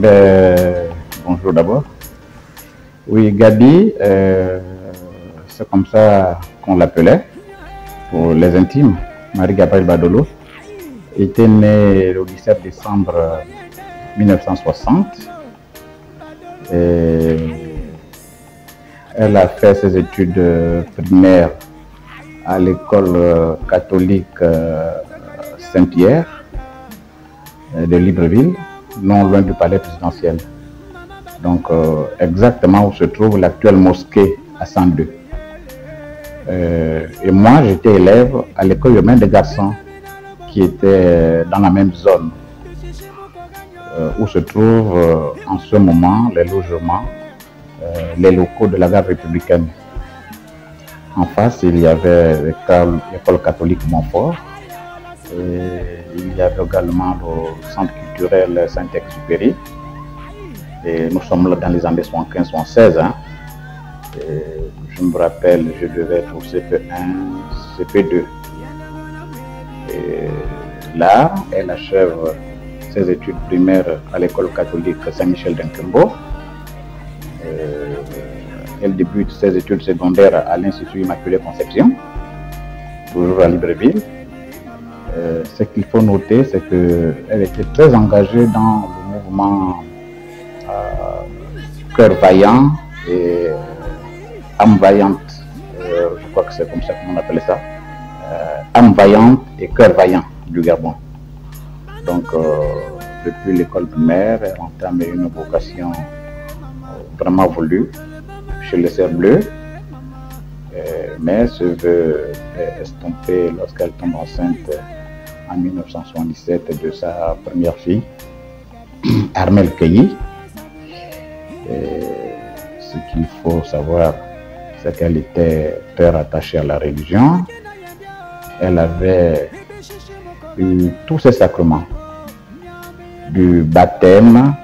Ben, bonjour d'abord. Oui, Gabi, euh, c'est comme ça qu'on l'appelait pour les intimes. Marie-Gabrielle Badolo était née le 17 décembre 1960. Et elle a fait ses études primaires à l'école catholique euh, Saint-Pierre euh, de Libreville, non loin du palais présidentiel. Donc euh, exactement où se trouve l'actuelle mosquée à 102. Euh, et moi, j'étais élève à l'école urbaine des garçons qui était dans la même zone euh, où se trouvent euh, en ce moment les logements, euh, les locaux de la gare républicaine. En face, il y avait l'école catholique Montfort. Il y avait également le centre culturel Saint-Exupéry. Nous sommes là dans les années 75-76. Hein. Et je me rappelle, je devais être au CP1, CP2. Et là, elle achève ses études primaires à l'école catholique Saint-Michel d'Inkembo. Euh, Elle débute ses études secondaires à l'Institut Immaculée Conception, toujours à Libreville. Euh, ce qu'il faut noter, c'est qu'elle était très engagée dans le mouvement euh, Cœur Vaillant et Âme Vaillante. Euh, je crois que c'est comme ça qu'on appelait ça. Euh, Âme Vaillante et Cœur Vaillant du Gabon. Donc, euh, depuis l'école primaire, elle entame une vocation euh, vraiment voulue chez les Sœurs Bleues, Euh, mais se veut est estompé lorsqu'elle tombe enceinte en 1977 de sa première fille, Armel. Et Ce qu'il faut savoir, c'est qu'elle était très rattachée à la religion. Elle avait eu tous ces sacrements, du baptême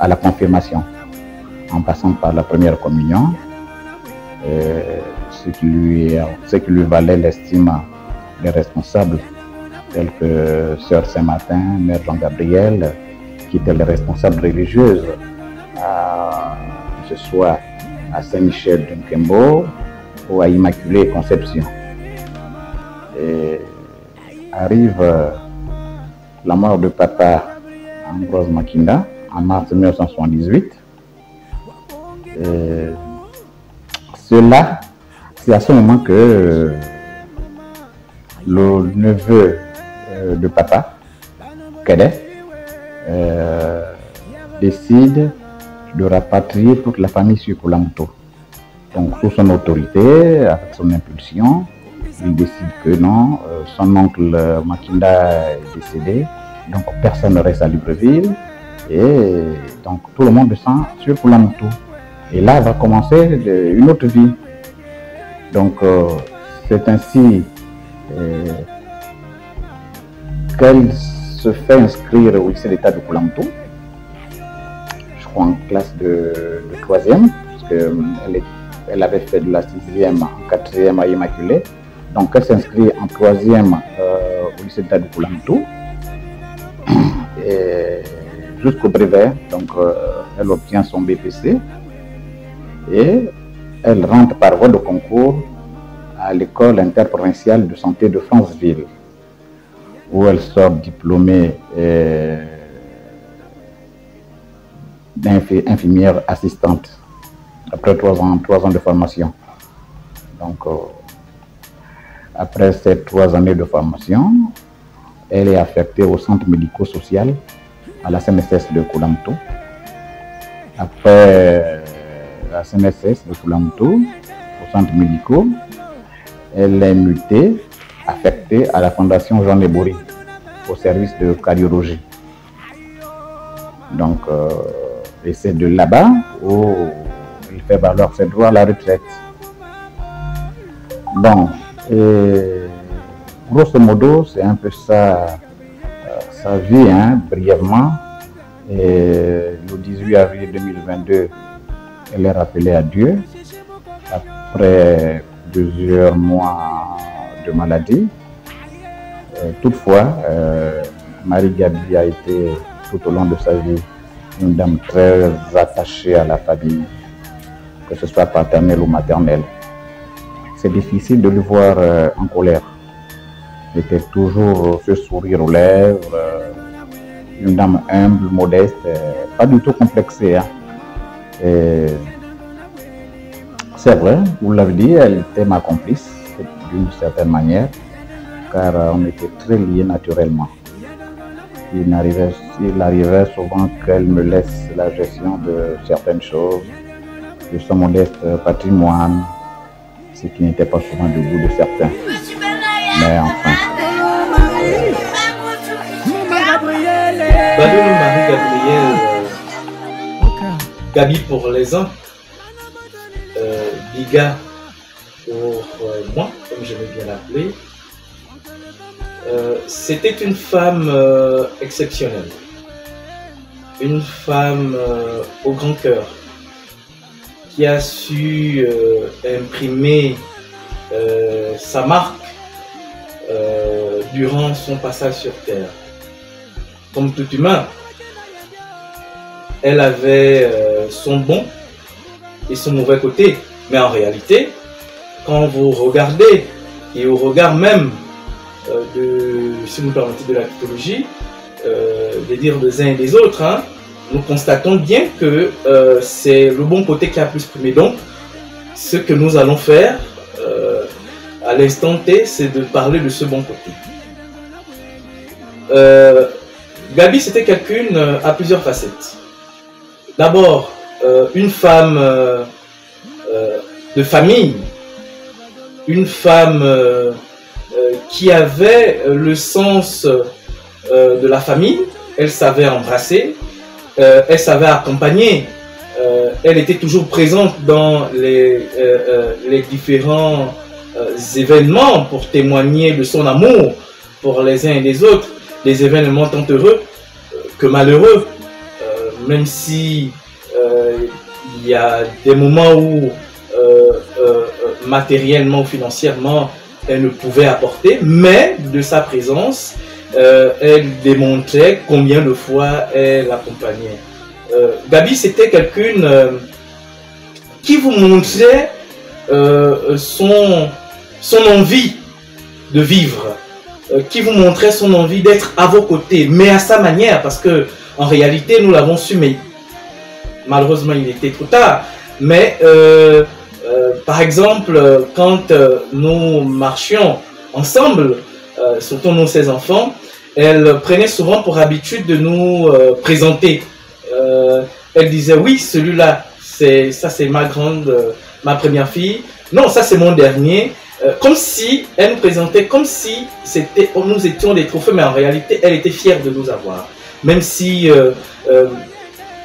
à la confirmation, en passant par la première communion, ce, qui lui, ce qui lui valait l'estime des responsables, tels que Sœur Saint-Martin, Mère Jean-Gabriel, qui étaient les responsables religieuses, à, que ce soit à Saint-Michel d'Unkembo ou à Immaculée Conception. Arrive euh, la mort de papa Ambrose Makinda en mars 1978. Et cela, c'est à ce moment que euh, le neveu euh, de papa, Cadet, euh, décide de rapatrier toute la famille sur Kulamuto. Donc, sous son autorité, avec son impulsion, il décide que non, euh, son oncle Makinda est décédé, donc personne ne reste à Libreville, et donc tout le monde descend sur Kulamuto. Et là va commencer une autre vie. Donc, c'est ainsi euh, qu'elle se fait inscrire au lycée d'État de Koulamto, je crois en classe de, de troisième, parce qu'elle elle avait fait de la sixième en quatrième à Immaculée. Donc, elle s'inscrit en troisième euh, au lycée d'État de Koulamto, et jusqu'au brevet. Donc, euh, elle obtient son BPC et elle rentre par voie de concours à l'école interprovinciale de santé de Franceville, où elle sort diplômée euh, d'infi- infirmière assistante après trois ans, de formation. Donc, euh, après ces trois années de formation, elle est affectée au centre médico-social à la CNSS de Koulamto. Après euh, la CNSS de Koulamto, au centre médical, elle est mutée, affectée à la Fondation Jean Leboury, au service de cardiologie. Donc, euh, et c'est de là-bas où il fait valoir ses droits à la retraite. Bon, et grosso modo, c'est un peu ça, euh, sa vie, hein, brièvement. Et le 18 avril 2022, elle est rappelée à Dieu après plusieurs mois maladie. Toutefois, euh, Marie Gabi a été tout au long de sa vie une dame très attachée à la famille, que ce soit paternelle ou maternelle. C'est difficile de le voir euh, en colère. Il était toujours ce sourire aux lèvres, euh, une dame humble, modeste, pas du tout complexée. Hein. C'est vrai, vous l'avez dit, elle était ma complice d'une certaine manière, car on était très liés naturellement. Il arrivait, il arrivait souvent qu'elle me laisse la gestion de certaines choses, de son modeste patrimoine, ce qui n'était pas souvent du goût de certains. Mais enfin. Marie-Gabrielle, Gabi pour les uns, euh, Biga pour euh, moi, comme je vais bien l'appeler. Euh, c'était une femme euh, exceptionnelle, une femme au grand cœur, qui a su imprimer sa marque durant son passage sur Terre. Comme tout humain, elle avait son bon et son mauvais côté, mais en réalité, quand vous regardez, et au regard même euh, de, si vous permettez, de la mythologie, euh, des des uns et des autres, hein, nous constatons bien que euh, c'est le bon côté qui a plus primé. Donc, ce que nous allons faire à l'instant T, c'est de parler de ce bon côté. Gabi, c'était quelqu'une à plusieurs facettes. D'abord, une femme de famille, une femme euh, euh, qui avait euh, le sens de la famille, elle savait embrasser, elle savait accompagner, elle était toujours présente dans les, les différents événements pour témoigner de son amour pour les uns et les autres, des événements tant heureux que malheureux, même si il y a des moments où matériellement ou financièrement, elle ne pouvait apporter, mais de sa présence, euh, elle démontrait combien de fois elle accompagnait. Euh, Gabi, c'était quelqu'une euh, qui vous montrait son, son envie de vivre, qui vous montrait son envie d'être à vos côtés, mais à sa manière, parce que en réalité, nous l'avons su, mais malheureusement, il était trop tard. Mais euh, par exemple, euh, quand euh, nous marchions ensemble, surtout nous, ses enfants, elle prenait souvent pour habitude de nous présenter. elle disait oui, celui-là, c'est ça, c'est ma grande, ma première fille. Non, ça c'est mon dernier. comme si elle nous présentait comme si c'était, nous étions des trophées, mais en réalité, elle était fière de nous avoir. Même si,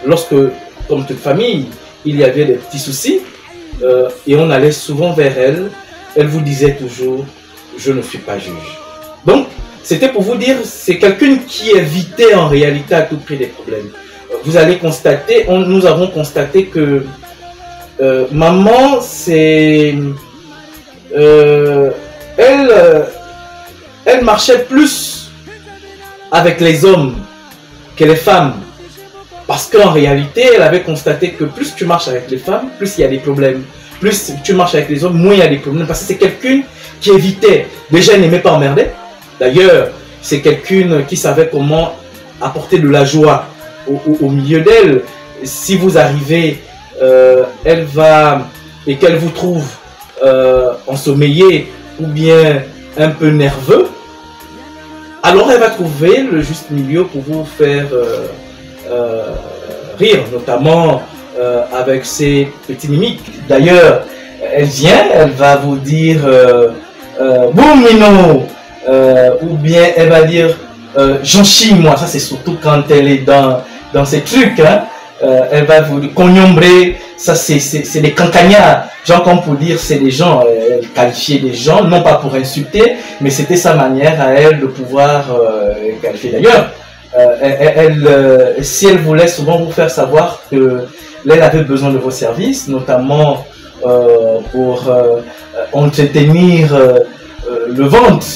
lorsque, comme toute famille, il y avait des petits soucis, euh, et on allait souvent vers elle, elle vous disait toujours, je ne suis pas juge. Donc, c'était pour vous dire, c'est quelqu'un qui évitait en réalité à tout prix des problèmes. Euh, vous allez constater, nous avons constaté que euh, maman, c'est... elle, elle marchait plus avec les hommes que les femmes. Parce qu'en réalité, elle avait constaté que plus tu marches avec les femmes, plus il y a des problèmes. Plus tu marches avec les hommes, moins il y a des problèmes. Parce que c'est quelqu'un qui évitait. Déjà, elle n'aimait pas emmerder. D'ailleurs, c'est quelqu'un qui savait comment apporter de la joie au, milieu d'elle. Si vous arrivez, euh, elle va, et qu'elle vous trouve euh, ensommeillé ou bien un peu nerveux, alors elle va trouver le juste milieu pour vous faire... Euh, rire, notamment euh, avec ses petits mimiques. D'ailleurs, elle vient, elle va vous dire euh, Boum Mino ou bien elle va dire Jean-Chi, moi, ça c'est surtout quand elle est dans, dans ces trucs. Hein. elle va vous cognombrer, ça c'est des cancagnards. Genre comme pour dire c'est des gens, elle qualifiait des gens, non pas pour insulter, mais c'était sa manière à elle de pouvoir qualifier. D'ailleurs, euh, elle, euh, si elle voulait souvent vous faire savoir que elle avait besoin de vos services, notamment euh, pour entretenir le ventre,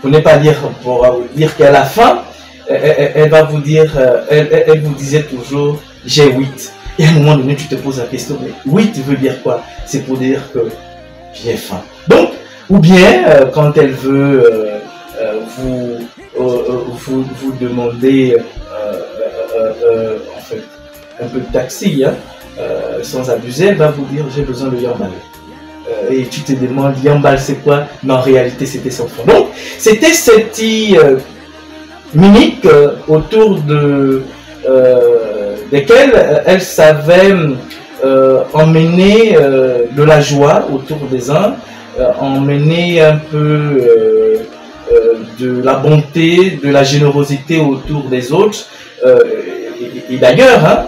pour ne pas dire pour dire qu'elle a faim, elle, va vous dire, elle, vous disait toujours, j'ai 8. Et à un moment donné, tu te poses la question, mais 8 veut dire quoi? C'est pour dire que j'ai faim. Donc, ou bien, quand elle veut vous, vous, vous demander en fait, un peu de taxi, hein, sans abuser, elle va vous dire, j'ai besoin de yambal. Euh, et tu te demandes, Yambal, c'est quoi? Mais en réalité, c'était son fond. Donc, c'était cette euh, mimique euh, autour de desquelles elle savait emmener de la joie autour des uns, emmener un peu de la bonté, de la générosité autour des autres. et, d'ailleurs, hein,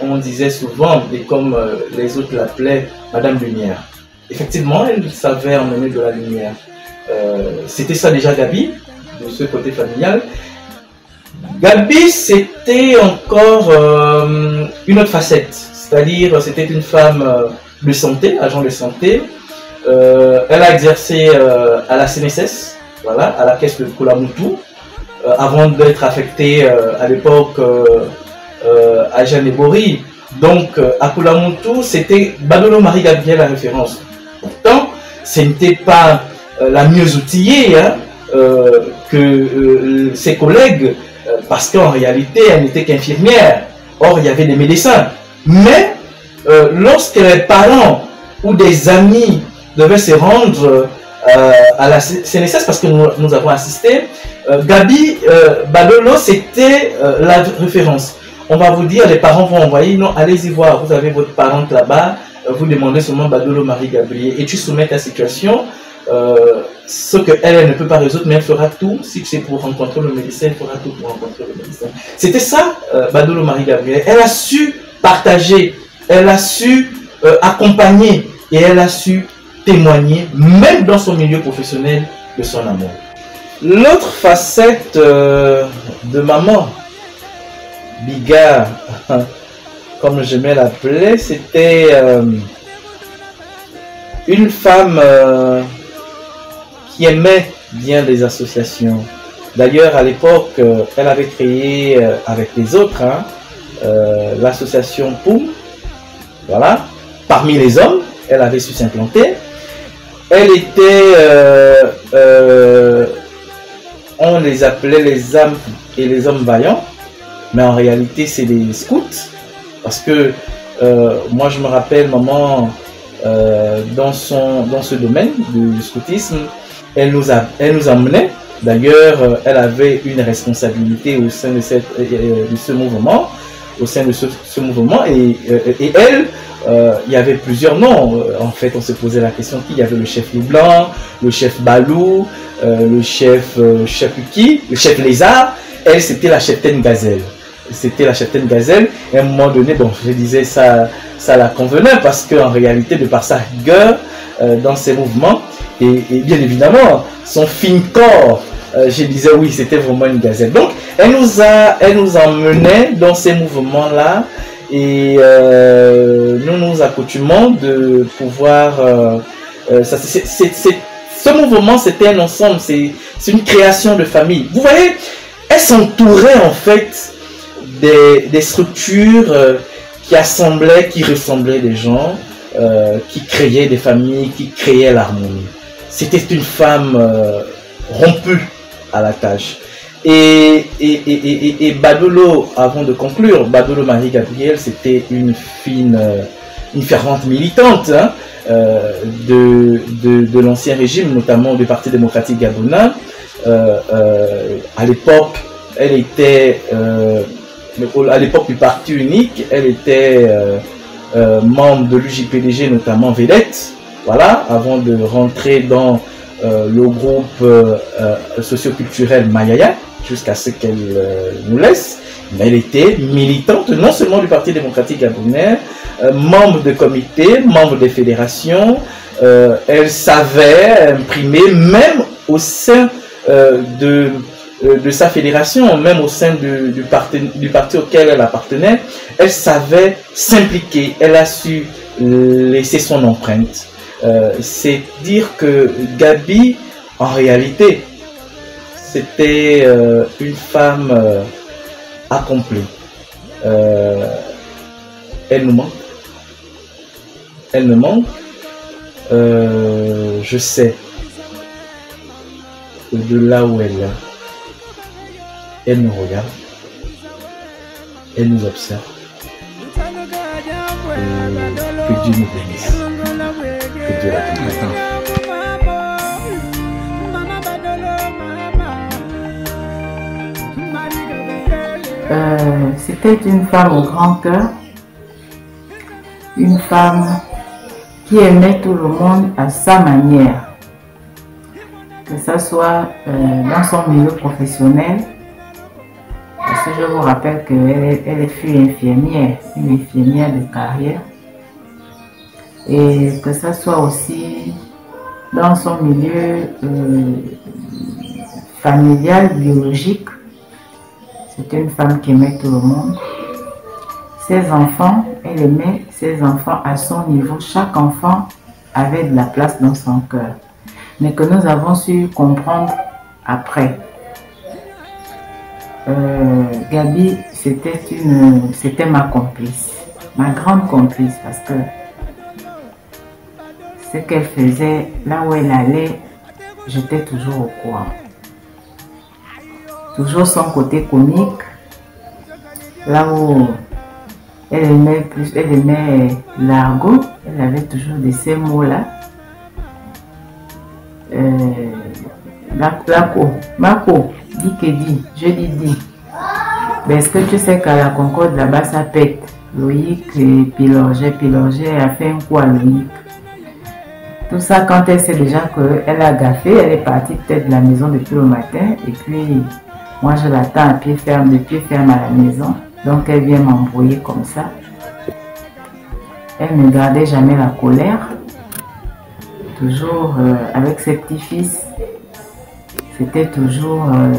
on disait souvent, et comme les autres l'appelaient, Madame Lumière. Effectivement, elle savait emmener de la lumière. Euh, c'était ça déjà Gabi, de ce côté familial. Gabi, c'était encore euh, une autre facette. C'est-à-dire, c'était une femme euh, de santé, agent de santé. Elle a exercé à la CNSS, à la caisse de Kulamutu, avant d'être affectée à l'époque à Janebori. Donc, euh, à Kulamutu, c'était Badolo Marie Gabriel la référence. Pourtant, ce n'était pas euh, la mieux outillée hein, euh, que ses collègues, parce qu'en réalité, elle n'était qu'infirmière. Or, il y avait des médecins. Mais, lorsque les parents ou des amis devaient se rendre à la CNSS, parce que nous, avons assisté, Gabi Badolo, c'était la référence on va vous dire, les parents vont envoyer, non, allez-y voir, vous avez votre parente là-bas, euh, vous demandez seulement Badolo Marie-Gabriel et tu soumets ta situation, euh, ce qu'elle elle ne peut pas résoudre, mais elle fera tout, si c'est pour rencontrer le médecin, elle fera tout pour rencontrer le médecin. C'était ça, euh, Badolo Marie-Gabriel. Elle a su partager, elle a su accompagner et elle a su témoigner, même dans son milieu professionnel, de son amour. L'autre facette de maman, Biga, comme j'aimais l'appeler, c'était euh, une femme euh, qui aimait bien les associations. D'ailleurs, à l'époque, euh, elle avait créé avec les autres hein, l'association POUM. Voilà. Parmi les hommes, elle avait su s'implanter. Elle était, on les appelait les âmes et les hommes vaillants mais en réalité c'est des scouts parce que euh, moi je me rappelle maman euh, dans son dans ce domaine du scoutisme elle nous a elle nous emmenait. D'ailleurs euh, elle avait une responsabilité au sein de cette de ce mouvement au sein de ce, mouvement et, et elle il y avait plusieurs noms. En fait, on se posait la question qui? Il y avait le chef Blanc, le chef Balou, le chef qui, le chef Lézard. Elle, c'était la cheftaine Gazelle c'était la châtaigne gazelle. Et à un moment donné, bon, je disais ça, ça la convenait parce qu'en réalité, de par sa rigueur euh, dans ses mouvements, et, bien évidemment, son fin corps, euh, je disais oui, c'était vraiment une gazelle. Donc, elle nous a, elle nous emmenait dans ces mouvements-là et euh, nous nous accoutumons de pouvoir. ça, ce mouvement, c'était un ensemble, c'est une création de famille. Vous voyez, elle s'entourait en fait des, structures euh, qui assemblaient, qui ressemblaient des gens, euh, qui créaient des familles, qui créaient l'harmonie. C'était une femme euh, rompue à la tâche. Et, et, Badolo, avant de conclure, Badolo Marie-Gabriel, c'était une fine, une fervente militante hein, de, de, l'ancien régime, notamment du Parti démocratique gabonais. à l'époque, elle était à l'époque du parti unique, elle était euh, euh, membre de l'UJPDG, notamment Vedette, voilà, avant de rentrer dans euh, le groupe socioculturel Mayaya, jusqu'à ce qu'elle nous laisse. Mais elle était militante non seulement du Parti démocratique gabonais, membre de comités, membre des fédérations. elle savait imprimer même au sein de euh, de sa fédération, même au sein du parti auquel elle appartenait, elle savait s'impliquer, elle a su laisser son empreinte. Euh, c'est dire que Gabi, en réalité, c'était euh, une femme euh, accomplie. Elle nous manque. Elle me manque. Je sais que de là où elle est, elle nous regarde. Elle nous observe. Que Dieu nous bénisse. Euh, C'était une femme au grand cœur, une femme qui aimait tout le monde à sa manière, que ce soit euh, dans son milieu professionnel, parce que je vous rappelle qu'elle elle fut infirmière, une infirmière de carrière, et que ce soit aussi dans son milieu euh, familial, biologique, c'était une femme qui aimait tout le monde. Ses enfants, elle aimait ses enfants à son niveau. Chaque enfant avait de la place dans son cœur. Mais que nous avons su comprendre après. Euh, Gabi, c'était une, c'était ma complice, ma grande complice, parce que ce qu'elle faisait, là où elle allait, j'étais toujours au courant toujours son côté comique, là où elle aimait plus, elle aimait l'argot, elle avait toujours de ces mots-là. Euh, la, Laco, Marco, dit que dit, je dis dit. Mais est-ce que tu sais qu'à la Concorde là-bas ça pète Loïc et Pilorget, Pilorget a fait un coup à Loïc. Tout ça quand elle sait déjà qu'elle a gaffé, elle est partie peut-être de la maison depuis le matin et puis moi, je l'attends à pied ferme, de pied ferme à la maison. Donc, elle vient m'embrouiller comme ça. Elle ne gardait jamais la colère. Toujours euh, avec ses petits-fils. C'était toujours euh,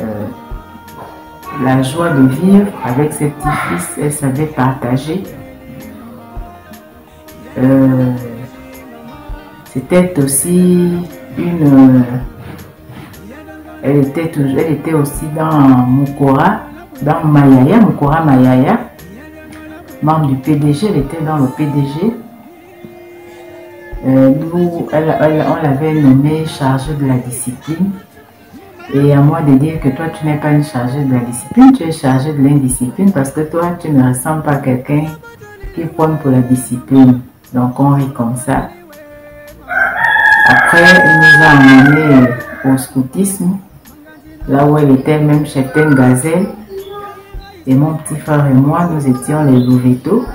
la joie de vivre avec ses petits-fils. Elle savait partager. Euh, C'était aussi une elle était, toujours, elle était aussi dans Mukora, dans Mayaya, Mukora Mayaya, membre du PDG, elle était dans le PDG. Euh, nous, elle, on l'avait nommée chargée de la discipline. Et à moi de dire que toi, tu n'es pas une chargée de la discipline, tu es chargée de l'indiscipline parce que toi, tu ne ressembles pas à quelqu'un qui prône pour la discipline. Donc, on rit comme ça. Après, elle nous a emmenés au scoutisme là où elle était même certaines gazelles. Et mon petit frère et moi, nous étions les Louveteaux.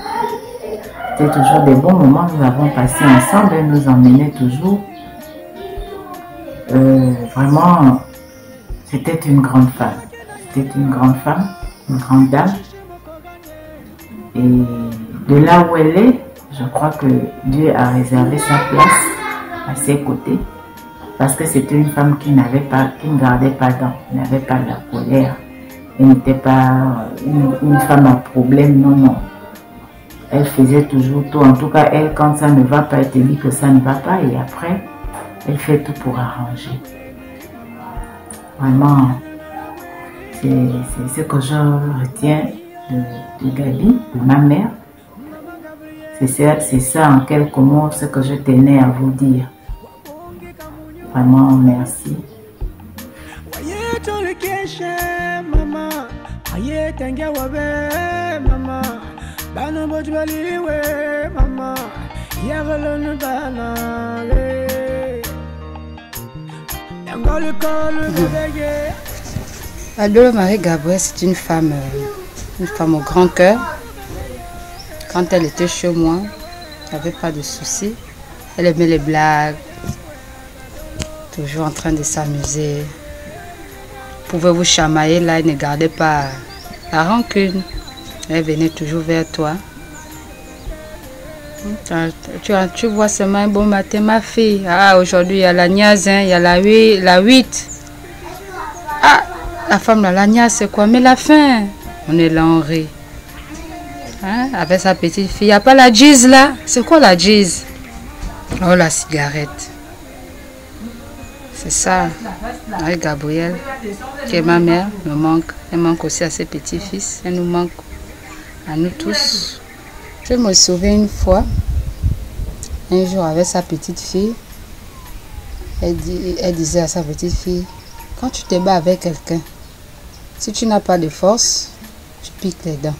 C'était toujours des bons moments nous avons passés ensemble. Elle nous emmenait toujours. Euh, vraiment, c'était une grande femme. C'était une grande femme, une grande dame. Et de là où elle est, je crois que Dieu a réservé sa place à ses côtés parce que c'était une femme qui n'avait pas, qui ne gardait pas n'avait pas de la colère. Elle n'était pas une, une, femme à problème, non, non. Elle faisait toujours tout. En tout cas, elle, quand ça ne va pas, elle te dit que ça ne va pas et après, elle fait tout pour arranger. Vraiment, c'est ce que je retiens de, de Gabi, de ma mère. C'est ça, ça en quelques mots ce que je tenais à vous dire. Vraiment, merci. Adolo Marie Gabriel, c'est une femme, une femme au grand cœur. Quand elle était chez moi, il n'y avait pas de soucis. Elle aimait les blagues, toujours en train de s'amuser. Pouvez vous chamailler là, elle ne gardait pas la rancune. Elle venait toujours vers toi. Tu, tu vois seulement un bon matin, ma fille. Ah, aujourd'hui, il y a la niaise, hein, il y a la 8. La 8. Ah, la femme, là, la niaise, c'est quoi? Mais la faim. On est là, on rit. Hein, avec sa petite fille. Il n'y a pas la gise là? C'est quoi la gise? Oh, la cigarette. C'est ça. Avec Gabriel, qui est ma mère, me manque. Elle manque aussi à ses petits-fils. Elle nous manque à nous tous. Je me souviens une fois, un jour avec sa petite fille, elle disait à sa petite fille, quand tu te bats avec quelqu'un, si tu n'as pas de force, tu piques les dents.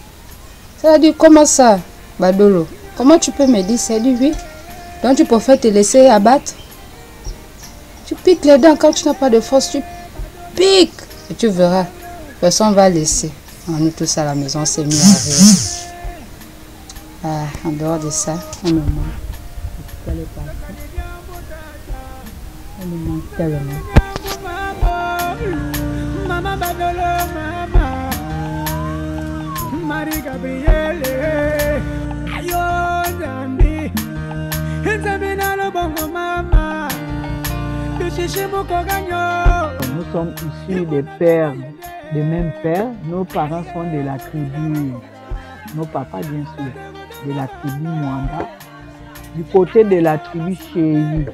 Ça a dit, comment ça, Badolo? Comment tu peux me dire? Ça Elle dit, oui. Donc tu préfères te laisser abattre? Tu piques les dents quand tu n'as pas de force, tu piques. Et tu verras, personne va laisser. On est tous à la maison, c'est mis à rire. Ah, en dehors de ça, on me manque. On me manque tellement. Mama Badolo, mama. Marie Gabriele. Ayo, Zambi. Nzambi na. Tushishi mukoganyo. Nous sommes issus des pères, des mêmes pères. Nos parents sont de la tribu, nos papas bien sûr, de la tribu Mwanda. Du côté de la tribu Chéhi,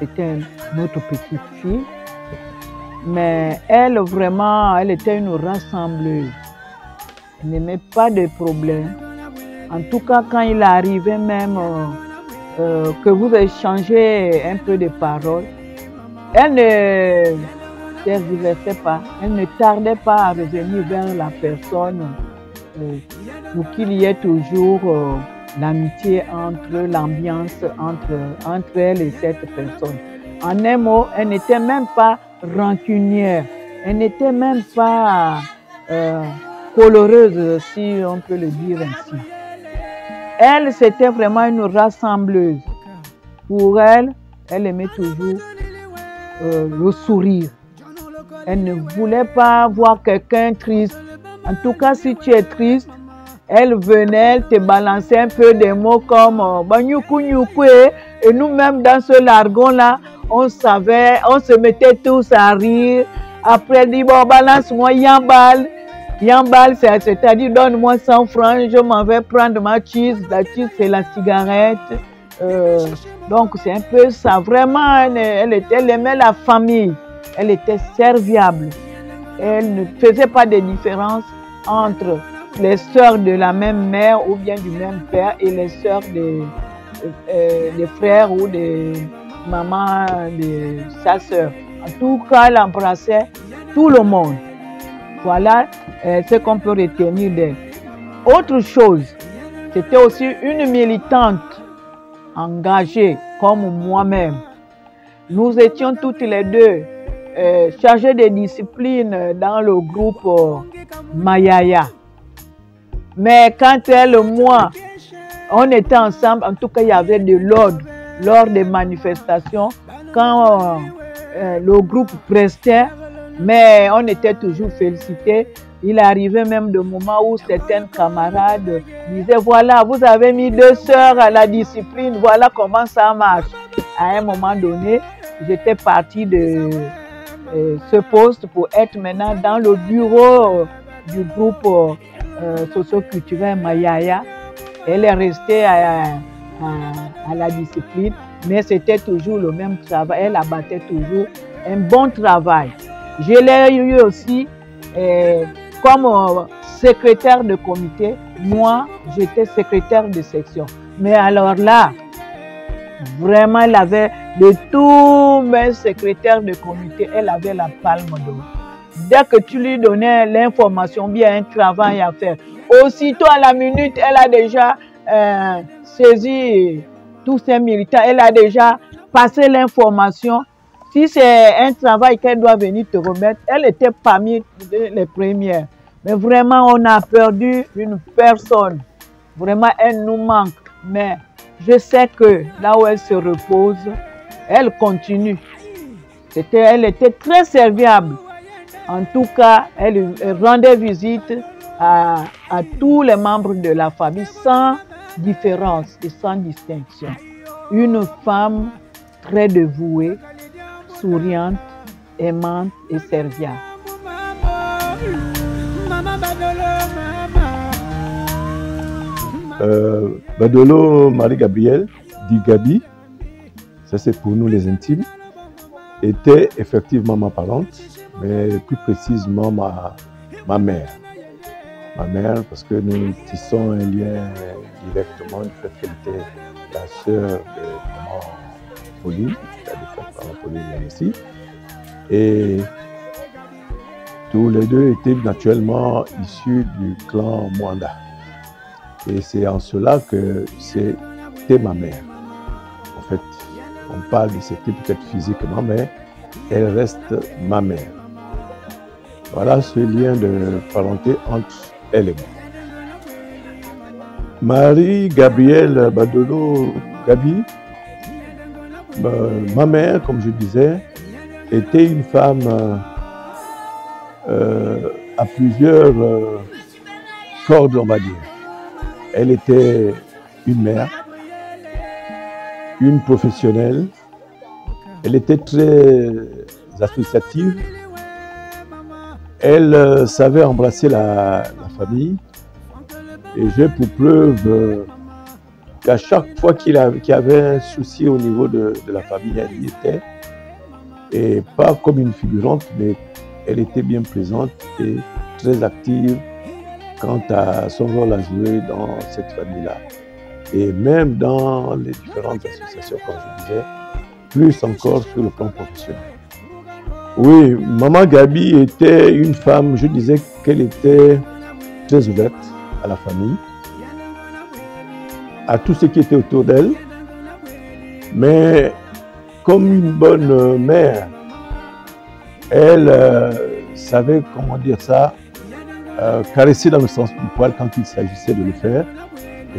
c'était notre petite fille. Mais elle, vraiment, elle était une rassembleuse. Elle n'aimait pas de problèmes. En tout cas, quand il arrivait même euh, euh, que vous échangez un peu de paroles, elle ne tergiversait pas, elle ne tardait pas à revenir vers la personne euh, pour qu'il y ait toujours euh, l'amitié entre l'ambiance entre, entre elle et cette personne. En un mot, elle n'était même pas rancunière, elle n'était même pas euh, coloreuse, si on peut le dire ainsi. Elle, c'était vraiment une rassembleuse. Pour elle, elle aimait toujours euh, le sourire. Elle ne voulait pas voir quelqu'un triste. En tout cas, si tu es triste, elle venait, te balançait un peu des mots comme euh, nyuku, eh. Et nous-mêmes, dans ce largon-là, on savait, on se mettait tous à rire. Après, elle dit, bon, balance-moi Yambal. Yambal, c'est- c'est-à-dire, donne-moi 100 francs, je m'en vais prendre ma cheese. La cheese, c'est la cigarette. Euh, donc, c'est un peu ça. Vraiment, elle, était- elle aimait la famille. Elle était serviable. Elle ne faisait pas de différence entre les sœurs de la même mère ou bien du même père et les sœurs des, euh, frères ou des mamans de sa sœur. En tout cas, elle embrassait tout le monde. Voilà euh, ce qu'on peut retenir d'elle. Autre chose, c'était aussi une militante engagée comme moi-même. Nous étions toutes les deux euh, chargées de discipline dans le groupe euh, Mayaya. Mais quand elle et moi, on était ensemble, en tout cas, il y avait de l'ordre lors des manifestations. Quand euh, euh, le groupe prestait, mais on était toujours félicités. Il arrivait même des moments où certains camarades disaient, voilà, vous avez mis deux sœurs à la discipline, voilà comment ça marche. À un moment donné, j'étais partie de euh, ce poste pour être maintenant dans le bureau euh, du groupe euh, euh, socio-culturel Mayaya. Elle est restée à, à- la discipline, mais c'était toujours le même travail. Elle abattait toujours un bon travail. Je l'ai eu aussi comme euh, secrétaire de comité. Moi, j'étais secrétaire de section. Mais alors là, vraiment, elle avait de tous mes secrétaires de comité, elle avait la palme d'or. Dès que tu lui donnais l'information, bien un travail à faire, aussitôt à la minute, elle a déjà euh, saisi tous ces militants, elle a déjà passé l'information. Si c'est un travail qu'elle doit venir te remettre, elle était parmi les premières. Mais vraiment, on a perdu une personne. Vraiment, elle nous manque. Mais je sais que là où elle se repose, elle continue. Elle était très serviable. En tout cas, elle rendait visite à, à tous les membres de la famille sans différence et sans distinction. Une femme très dévouée, souriante, aimante et serviable. Euh, Badolo Marie-Gabriel, dit Gabi, ça c'est pour nous les intimes. était effectivement ma parente, mais plus précisément ma, mère. Ma mère, parce que nous tissons un lien directement du fait qu'elle était la sœur de maman Pauline, la maman Pauline ici. Et tous les deux étaient naturellement issus du clan Mwanda. Et c'est en cela que c'était ma mère. En fait, on parle de c'était peut-être physiquement, mais elle reste ma mère. Voilà ce lien de parenté entre elle et moi. Marie-Gabrielle Badolo Gabi, euh, ma mère, comme je disais, était une femme euh, à plusieurs euh, cordes, on va dire. Elle était une mère, une professionnelle, elle était très associative, elle euh, savait embrasser la, famille. Et j'ai pour preuve euh, qu'à chaque fois qu'il y avait un souci au niveau de, de la famille, elle y était. Et pas comme une figurante, mais elle était bien présente et très active quant à son rôle à jouer dans cette famille-là. Et même dans les différentes associations, comme je disais, plus encore sur le plan professionnel. Oui, Maman Gabi était une femme, je disais qu'elle était très ouverte à la famille, à tout ce qui était autour d'elle, mais comme une bonne mère, elle euh, savait, comment dire ça, euh, caresser dans le sens du poil quand il s'agissait de le faire,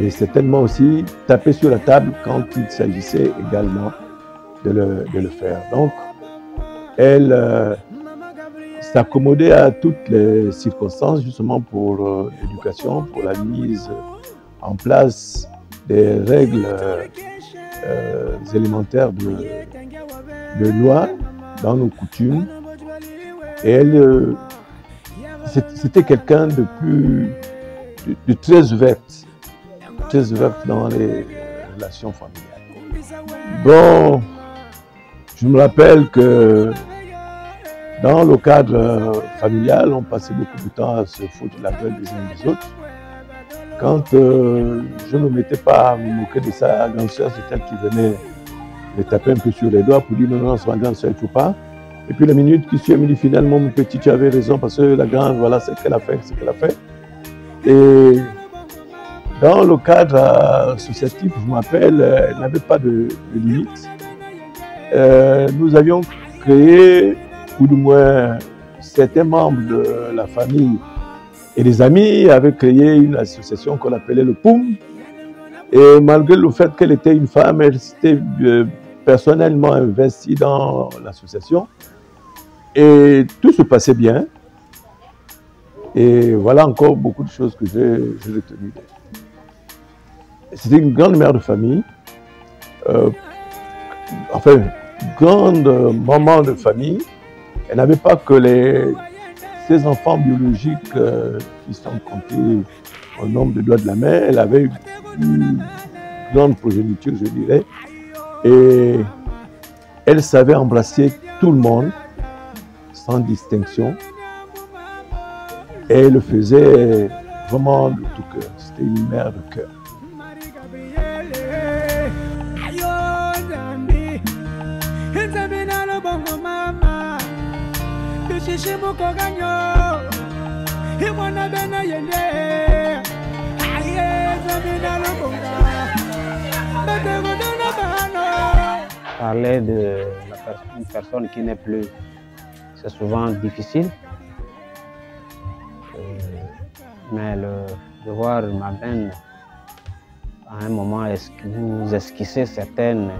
et certainement aussi taper sur la table quand il s'agissait également de le, de le faire. Donc, elle euh, s'accommodait à toutes les circonstances justement pour euh, l'éducation, pour la mise en place des règles euh, euh, élémentaires de, de loi dans nos coutumes. Et elle, euh, c'était quelqu'un de plus, de, de très ouverte, très ouverte dans les relations familiales. Bon, je me rappelle que dans le cadre familial, on passait beaucoup de temps à se foutre la gueule des uns des autres. Quand euh, je ne me mettais pas moquer de sa grande soeur, c'est elle qui venait me taper un peu sur les doigts pour dire non, non, c'est ma grande soeur, il ne faut pas. Et puis la minute qui suit, elle me dit finalement, mon petit, tu avais raison parce que la grande, voilà ce qu'elle a fait, ce qu'elle a fait. Et dans le cadre euh, associatif, je m'appelle, euh, elle n'avait pas de, de limite. Euh, nous avions créé, ou du moins certains membres de la famille et des amis avaient créé une association qu'on appelait le POUM. Et malgré le fait qu'elle était une femme, elle s'était euh, personnellement investie dans l'association. Et tout se passait bien. Et voilà encore beaucoup de choses que j'ai retenues. C'était une grande mère de famille. Euh, enfin, grande maman de famille. Elle n'avait pas que les, ses enfants biologiques euh, qui sont comptés au nombre de doigts de la main. Elle avait une grande progéniture, je dirais. Et elle savait embrasser tout le monde distinction. Et le faisait vraiment de tout cœur. C'était une mère de cœur. Parler de la per- une personne qui n'est plus, c'est souvent difficile. Euh, mais le, de voir ma à un moment, vous esquisser certaines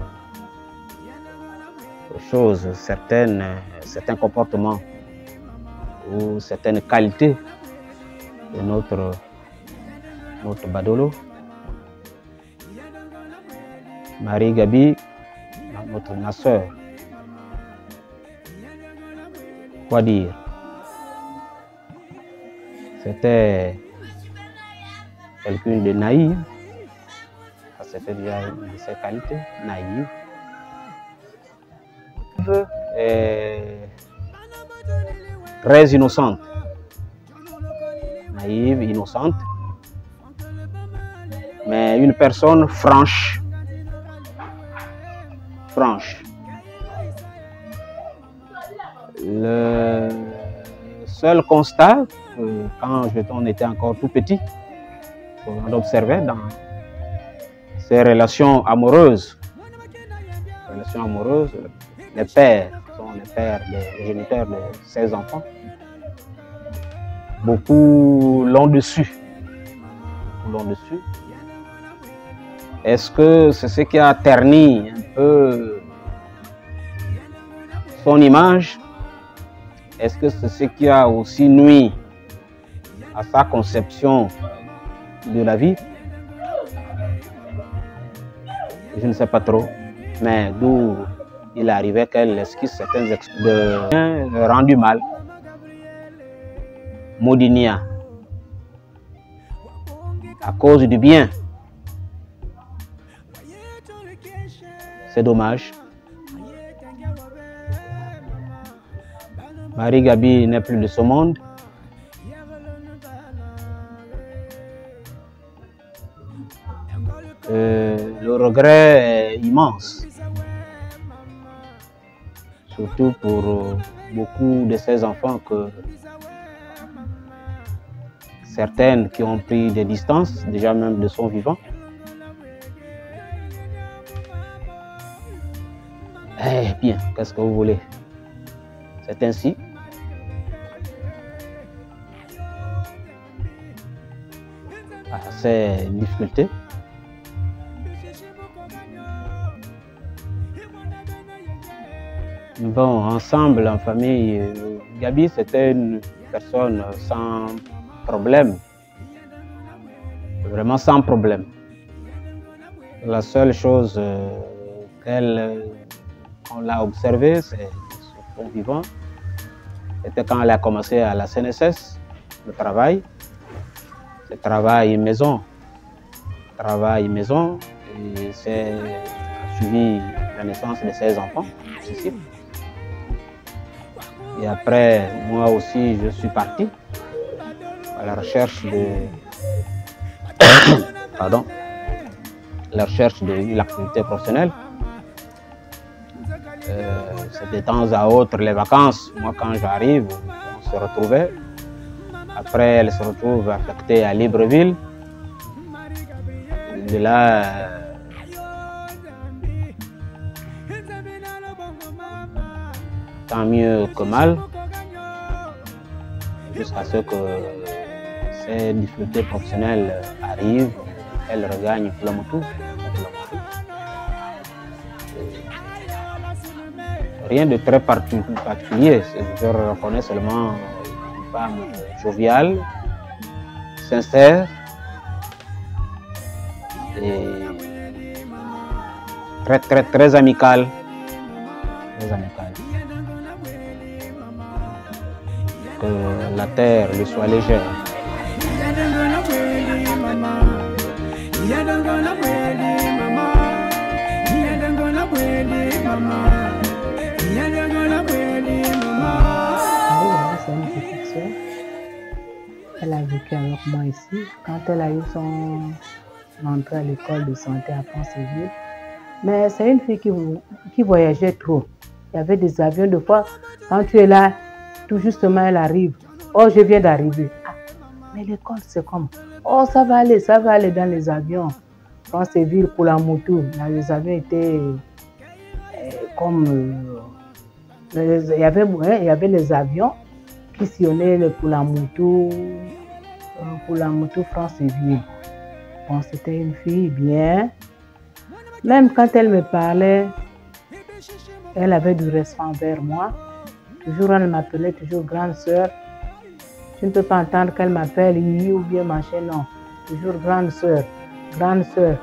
choses, certaines, certains comportements ou certaines qualités de notre, notre Badolo. Marie Gabi, notre ma soeur. Quoi dire C'était quelqu'un de naïf. Ça, C'était déjà une de ses qualités, naïve. est très innocente. Naïve, innocente. Mais une personne franche. Franche. Le seul constat, euh, quand on était encore tout petit, on observait dans ces relations amoureuses, relations amoureuses, les pères sont les pères, les géniteurs de ces enfants. Beaucoup l'ont dessus. L'ont dessus. Est-ce que c'est ce qui a terni un peu son image? Est-ce que c'est ce qui a aussi nuit à sa conception de la vie? Je ne sais pas trop. Mais d'où il arrivait qu'elle esquisse certains de bien rendu mal. Maudinia. À cause du bien. C'est dommage. Marie Gabi n'est plus de ce monde. Euh, le regret est immense, surtout pour euh, beaucoup de ces enfants que certaines qui ont pris des distances, déjà même de son vivant. Eh bien, qu'est-ce que vous voulez? C'est ainsi. À ces difficultés. Bon, ensemble, en famille, Gabi, c'était une personne sans problème. Vraiment sans problème. La seule chose euh, qu'elle, euh, qu'on l'a observée, c'est son vivant. C'était quand elle a commencé à la CNSS, le travail. Le travail maison. Travail maison. C'est suivi la naissance de ses enfants. Et après, moi aussi, je suis parti à la recherche de. Pardon. La recherche de l'activité professionnelle. C'est de temps à autre les vacances. Moi, quand j'arrive, on se retrouvait. Après, elle se retrouve affectée à Libreville. De là, tant mieux que mal, jusqu'à ce que ces difficultés professionnelles arrivent, elle regagne Flamotou. Rien de très parti- particulier, je reconnais seulement une femme joviale, sincère et très très très amicale. Très amicale. Que la terre lui soit légère. Moi ici. Quand elle a eu son entrée à l'école de santé à Pont-Séville. Mais c'est une fille qui, qui voyageait trop. Il y avait des avions de fois. Quand tu es là, tout justement, elle arrive. Oh, je viens d'arriver. Ah, mais l'école, c'est comme. Oh, ça va aller, ça va aller dans les avions. Pont-Séville pour la moto. Les avions étaient euh, comme. euh, il, y avait, il y avait les avions qui sillonnaient pour la moto, pour la moto France-Séville. Bon, c'était une fille bien. Même quand elle me parlait, elle avait du respect envers moi. Toujours, elle m'appelait toujours grande sœur. Tu ne peux pas entendre qu'elle m'appelle Yi ou bien machin, non. Toujours grande sœur, grande sœur.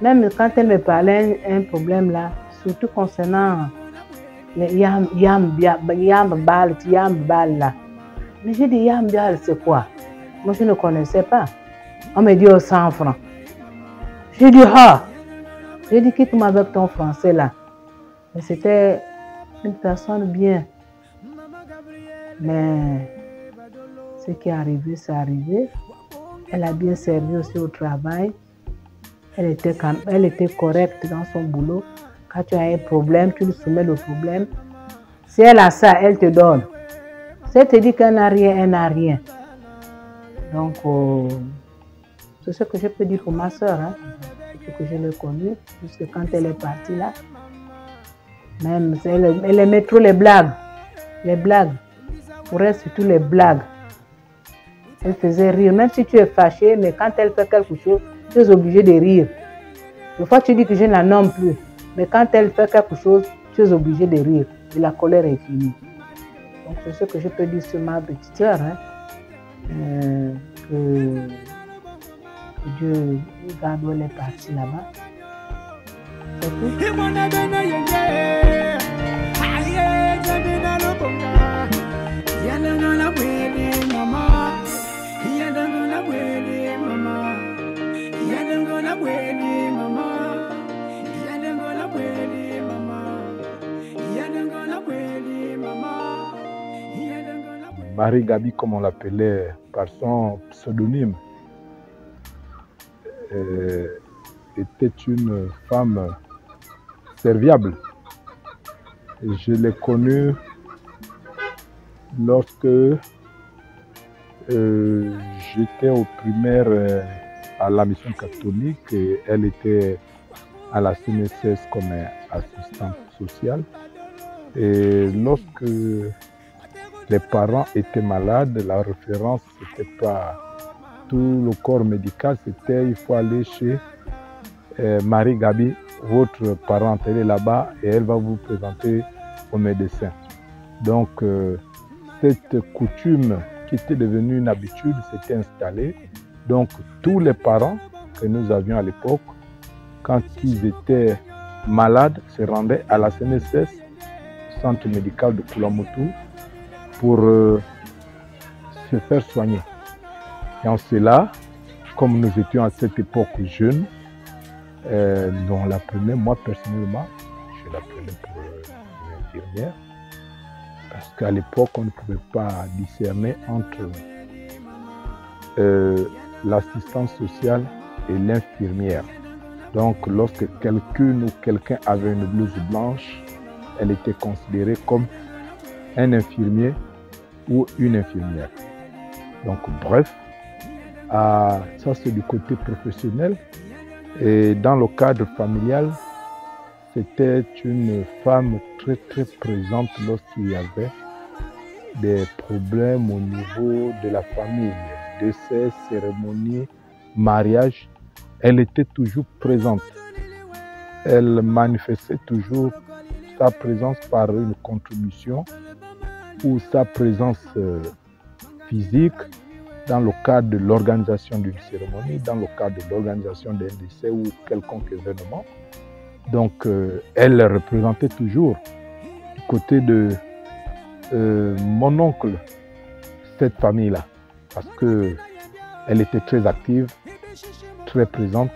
Même quand elle me parlait un, problème là, surtout concernant les yam, yam, yam, yam bal, yam bal là. Mais j'ai dit yam bal, c'est quoi? Moi, je ne connaissais pas. On me dit au 100 francs. J'ai dit, ah J'ai dit, quitte-moi avec ton français là. Mais c'était une personne bien. Mais ce qui est arrivé, c'est arrivé. Elle a bien servi aussi au travail. Elle était, elle était correcte dans son boulot. Quand tu as un problème, tu lui soumets le problème. Si elle a ça, elle te donne. Si elle te dit qu'elle n'a rien, elle n'a rien. Donc, euh, c'est ce que je peux dire pour ma soeur. Hein. Que je l'ai connue, jusque quand elle est partie là. Même, elle, elle aimait trop les blagues. Les blagues. Pour elle, surtout les blagues. Elle faisait rire. Même si tu es fâché, mais quand elle fait quelque chose, tu es obligé de rire. Des fois, tu dis que je ne la nomme plus. Mais quand elle fait quelque chose, tu es obligé de rire. Et la colère est finie. Donc, c'est ce que je peux dire sur ma petite sœur. Hein. Euh, que, que Dieu garde où elle est partie là-bas. C'est tout. Marie Gabi, comme on l'appelait par son pseudonyme, euh, était une femme serviable. Je l'ai connue lorsque euh, j'étais au primaire euh, à la mission catholique et elle était à la CNSS comme assistante sociale. Et lorsque les parents étaient malades, la référence, c'était pas tout le corps médical, c'était il faut aller chez euh, Marie Gabi, votre parente, elle est là-bas et elle va vous présenter au médecin. Donc, euh, cette coutume qui était devenue une habitude s'était installée. Donc, tous les parents que nous avions à l'époque, quand ils étaient malades, se rendaient à la CNSS, centre médical de Kulamotu, pour euh, se faire soigner. Et en cela, comme nous étions à cette époque jeunes, euh, dont la moi personnellement, je la prenais pour euh, une infirmière, parce qu'à l'époque, on ne pouvait pas discerner entre euh, l'assistance sociale et l'infirmière. Donc, lorsque quelqu'un ou quelqu'un avait une blouse blanche, elle était considérée comme un infirmier une infirmière. Donc, bref, ça c'est du côté professionnel. Et dans le cadre familial, c'était une femme très très présente lorsqu'il y avait des problèmes au niveau de la famille, décès, cérémonie, mariage. Elle était toujours présente. Elle manifestait toujours sa présence par une contribution ou sa présence euh, physique dans le cadre de l'organisation d'une cérémonie, dans le cadre de l'organisation d'un décès ou quelconque événement. Donc, euh, elle représentait toujours du côté de euh, mon oncle cette famille-là, parce que elle était très active, très présente.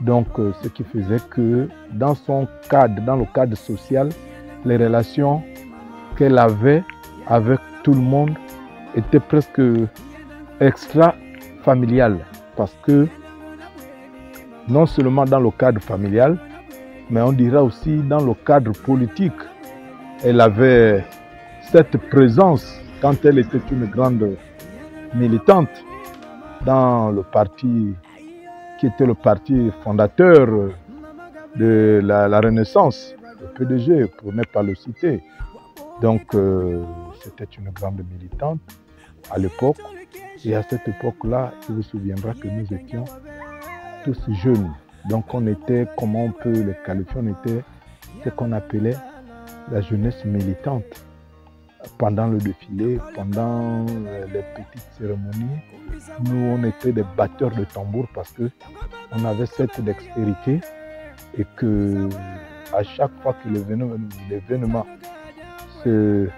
Donc, ce qui faisait que dans son cadre, dans le cadre social, les relations qu'elle avait avec tout le monde étaient presque extra familiales, parce que non seulement dans le cadre familial, mais on dira aussi dans le cadre politique, elle avait cette présence quand elle était une grande militante dans le parti qui était le parti fondateur de la, la Renaissance, le PDG, pour ne pas le citer. Donc, euh, c'était une grande militante à l'époque. Et à cette époque-là, il vous souviendra que nous étions tous jeunes. Donc, on était, comment on peut les qualifier, on était ce qu'on appelait la jeunesse militante. Pendant le défilé, pendant les petites cérémonies, nous, on était des batteurs de tambour parce que on avait cette dextérité et que à chaque fois que l'événement se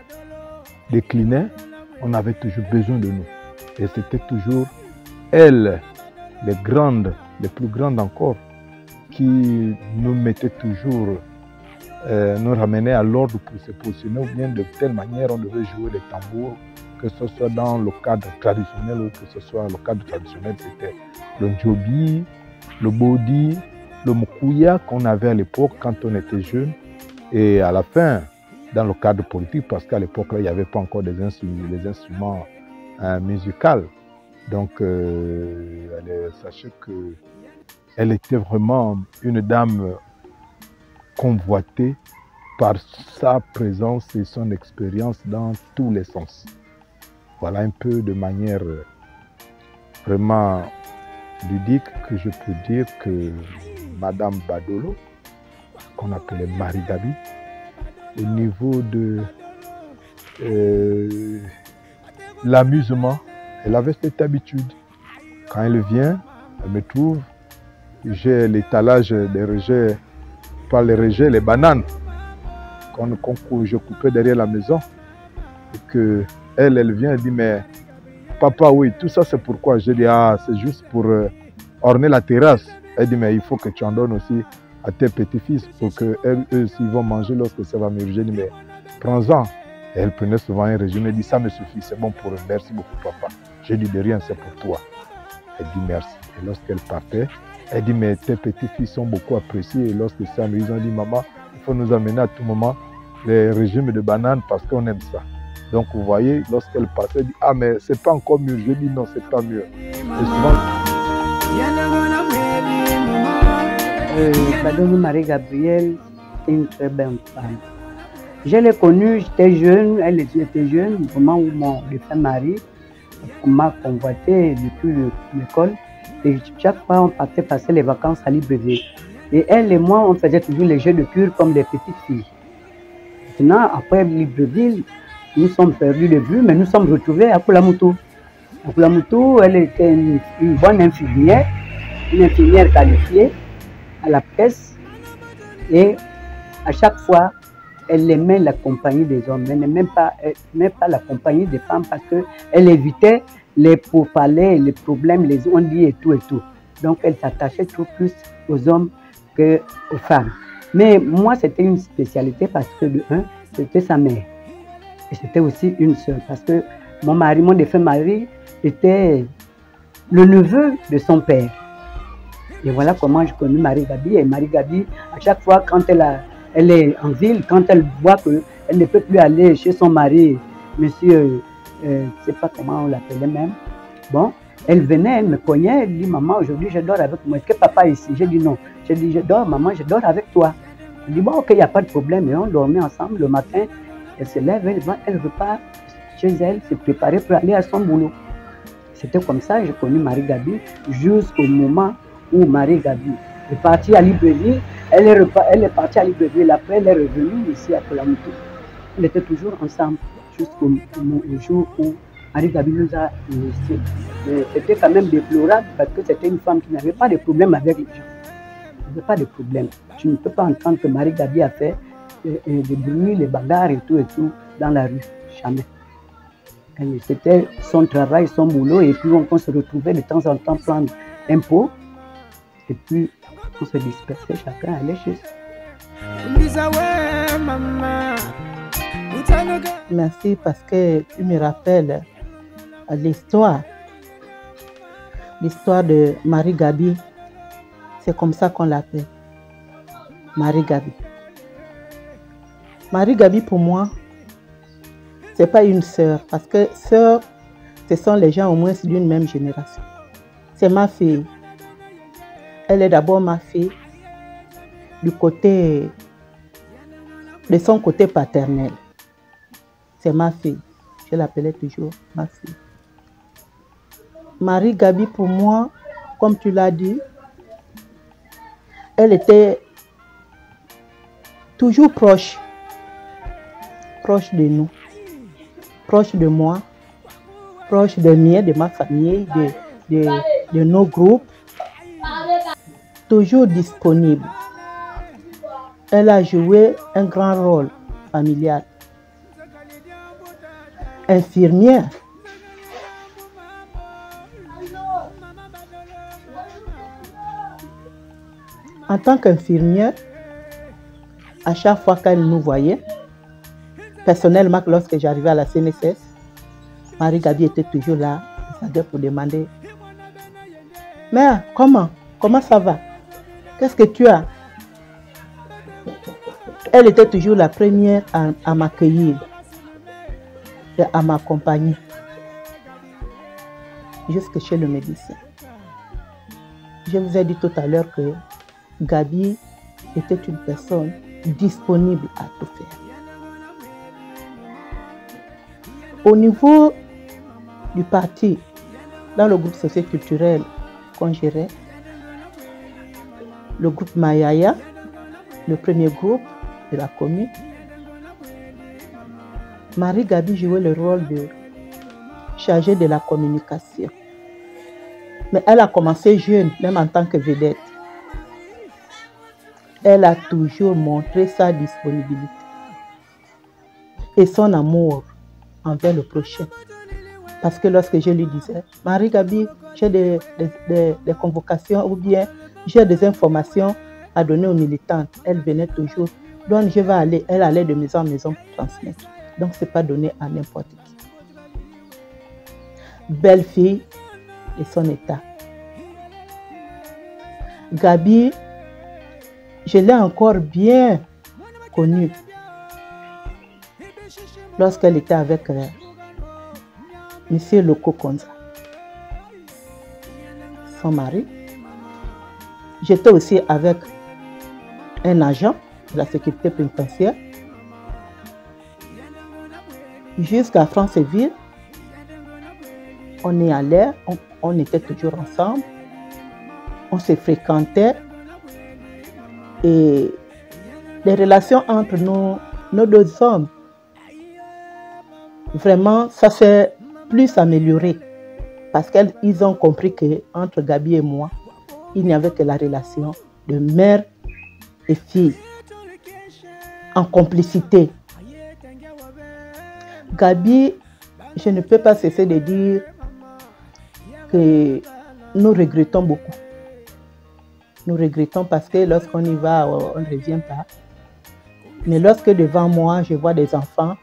déclinait, on avait toujours besoin de nous. Et c'était toujours elles, les grandes, les plus grandes encore, qui nous mettaient toujours euh, nous ramenait à l'ordre pour se positionner ou bien de telle manière on devait jouer les tambours, que ce soit dans le cadre traditionnel ou que ce soit le cadre traditionnel, c'était le njobi, le bodi, le mukuya qu'on avait à l'époque quand on était jeune. Et à la fin, dans le cadre politique, parce qu'à l'époque, il n'y avait pas encore des instruments, des euh, musicaux. Donc, euh, sachez que elle était vraiment une dame convoitée par sa présence et son expérience dans tous les sens. Voilà un peu de manière vraiment ludique que je peux dire que Madame Badolo, qu'on appelait Marie Gabi, au niveau de euh, l'amusement, elle avait cette habitude. Quand elle vient, elle me trouve, j'ai l'étalage des rejets, pas les rejets, les bananes qu'on je coupais derrière la maison. Et que elle, elle vient, elle dit, mais papa, oui, tout ça c'est pourquoi? J'ai dit, ah, c'est juste pour euh, orner la terrasse. Elle dit, mais il faut que tu en donnes aussi à tes petits-fils pour que eux eux vont manger lorsque ça va dit, mais prends-en. Et elle prenait souvent un régime. Elle dit, ça me suffit, c'est bon pour eux. Merci beaucoup, papa. J'ai dit, de rien, c'est pour toi. Elle dit merci. Et lorsqu'elle partait, elle dit, mais tes petits-fils sont beaucoup appréciés. Et lorsque ça nous ils ont dit, maman, il faut nous amener à tout moment les régimes de bananes parce qu'on aime ça. Donc, vous voyez, lorsqu'elle passait, elle dit, ah, mais c'est pas encore mieux. Je dis, non, c'est pas mieux. Euh, Badoni Marie-Gabrielle, c'est une très belle femme. Je l'ai connue, j'étais jeune, elle était jeune, au moment où mon défunt mari m'a convoité depuis le- l'école. Et chaque fois, on partait passer les vacances à Libreville. Et elle et moi, on faisait toujours les jeux de cure comme des petites filles. Maintenant, après Libreville, nous sommes perdus de vue, mais nous sommes retrouvés à Kulamutu. À elle était une bonne infirmière, une infirmière qualifiée à la presse. Et à chaque fois, elle aimait la compagnie des hommes. Elle n'aimait pas, n'aimait pas la compagnie des femmes parce qu'elle évitait les pourparlers, les problèmes, les on-dit et tout et tout. Donc, elle s'attachait toujours plus aux hommes qu'aux femmes. Mais moi, c'était une spécialité parce que, de un, c'était sa mère. Et c'était aussi une sœur. Parce que mon mari, mon défunt mari, était le neveu de son père. Et voilà comment j'ai connu Marie Gabi. Et Marie Gabi, à chaque fois, quand elle, est en ville, quand elle voit qu'elle ne peut plus aller chez son mari, monsieur, euh, je ne sais pas comment on l'appelait même, bon, elle venait, elle me cognait, elle dit, maman, aujourd'hui je dors avec moi. Est-ce que papa est ici? J'ai dit non. J'ai dit, je dors, maman, je dors avec toi. Elle dit, bon, ok, il n'y a pas de problème. Et on dormait ensemble le matin. Elle se lève, elle va, elle repart chez elle, se préparer pour aller à son boulot. C'était comme ça j'ai connu Marie Gabi jusqu'au moment où Marie Gabi est partie à Libreville. Elle est, elle est partie à Libreville, après elle est revenue ici à Kolamutu. On était toujours ensemble jusqu'au au jour où Marie Gabi nous a laissés. Mais C'était quand même déplorable parce que c'était une femme qui n'avait pas de problème avec les gens. Elle n'avait pas de problème. Tu ne peux pas entendre que Marie Gabi a fait euh, euh, des bruits, les bagarres et tout et tout dans la rue. Jamais. C'était son travail, son boulot, et puis on, on se retrouvait de temps en temps prendre un pot, et puis on se dispersait, chacun allait chez Merci parce que tu me rappelles euh, l'histoire. L'histoire de Marie Gabi. C'est comme ça qu'on l'appelle. Marie Gabi. Marie Gabi, pour moi, c'est pas une sœur. Parce que sœur, ce sont les gens au moins d'une même génération. C'est ma fille. Elle est d'abord ma fille du côté de son côté paternel. C'est ma fille. Je l'appelais toujours ma fille. Marie Gabi, pour moi, comme tu l'as dit, elle était toujours proche, proche de nous, proche de moi, proche de mien, de ma famille, de, de, de nos groupes, toujours disponible. Elle a joué un grand rôle familial. Infirmière. En tant qu'infirmière, à chaque fois qu'elle nous voyait, personnellement, lorsque j'arrivais à la CNSS, Marie Gabi était toujours là, pour demander Mère, comment? Comment ça va Qu'est-ce que tu as? Elle était toujours la première à, m'accueillir et à m'accompagner jusque chez le médecin. Je vous ai dit tout à l'heure que Gabi était une personne disponible à tout faire. Au niveau du parti, dans le groupe socioculturel qu'on gérait, le groupe Mayaya, le premier groupe de la commune, Marie Gabi jouait le rôle de chargée de la communication. Mais elle a commencé jeune, même en tant que vedette. Elle a toujours montré sa disponibilité et son amour envers le prochain. Parce que lorsque je lui disais, Marie Gabi, j'ai des, des- convocations ou bien j'ai des informations à donner aux militantes, elle venait toujours. Donc je vais aller, elle allait de maison en maison pour transmettre. Donc ce n'est pas donné à n'importe qui. Belle fille et son état. Gabi, je l'ai encore bien connue lorsqu'elle était avec euh, Monsieur Loko Konza, son mari. J'étais aussi avec un agent de la sécurité pénitentiaire. Jusqu'à Franceville, on est allé, on, était toujours ensemble, on se fréquentait et les relations entre nos deux hommes, vraiment, ça s'est plus amélioré parce qu'ils ont compris que entre Gabi et moi, il n'y avait que la relation de mère et fille en complicité. Gabi, je ne peux pas cesser de dire que nous regrettons beaucoup. Nous regrettons parce que lorsqu'on y va, on ne revient pas. Mais lorsque devant moi, je vois des enfants,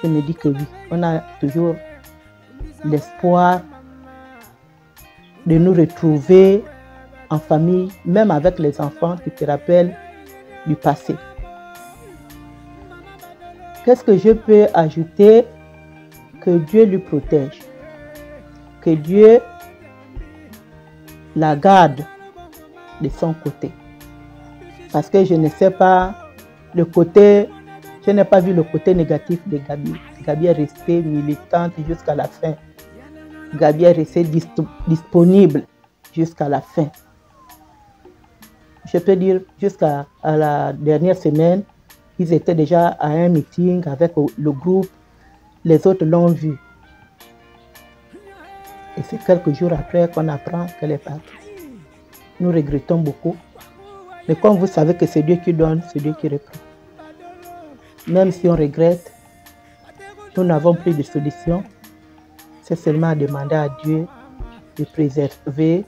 je me dis que oui, on a toujours l'espoir de nous retrouver en famille, même avec les enfants qui te rappellent du passé. Qu'est-ce que je peux ajouter? Que Dieu lui protège. Que Dieu la garde de son côté. Parce que je ne sais pas le côté, je n'ai pas vu le côté négatif de Gabi. Gabi est restée militante jusqu'à la fin. Gabi est restée dis- disponible jusqu'à la fin. Je peux dire jusqu'à la dernière semaine, ils étaient déjà à un meeting avec le groupe. Les autres l'ont vu. Et c'est quelques jours après qu'on apprend qu'elle est partie. Nous regrettons beaucoup. Mais comme vous savez que c'est Dieu qui donne, c'est Dieu qui reprend. Même si on regrette, nous n'avons plus de solution. C'est seulement à demander à Dieu de préserver,